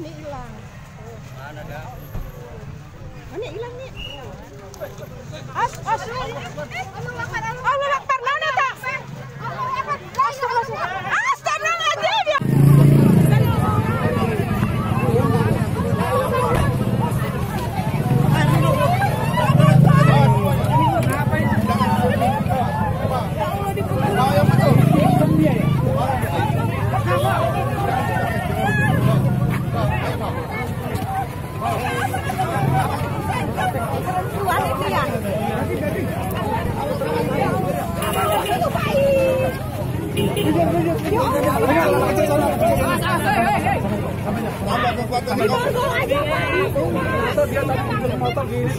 ini hilang. Mana dah? Mana hilang nih? As, as, Allah Akbar, mana tak? Astagfirullahaladzim.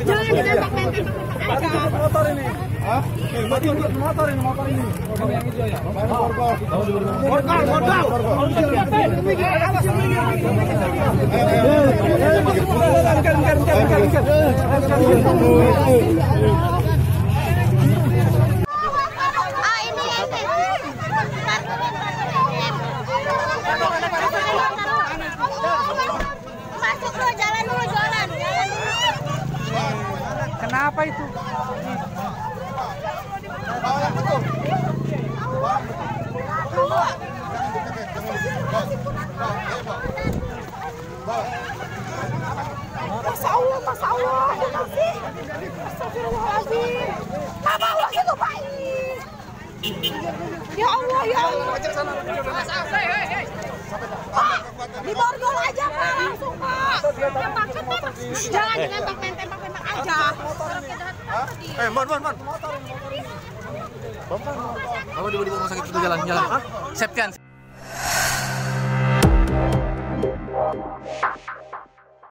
Jangan ditembak menteng aja. motor ini. Hah? Eh, motor, motor ini, motor ini. Motor ya? Borgol. Ah Kenapa itu? Masya Allah, Masya Allah. Astagfirullahaladzim. Mama Allah itu baik. Ya Allah, ya Allah. Pak, di borgol aja Pak, langsung Pak. Tembak, tembak. Jangan main tembak-tembak aja. Eh, Mon, Mon, Mon. Apa di rumah sakit itu jalan jalan? Septian.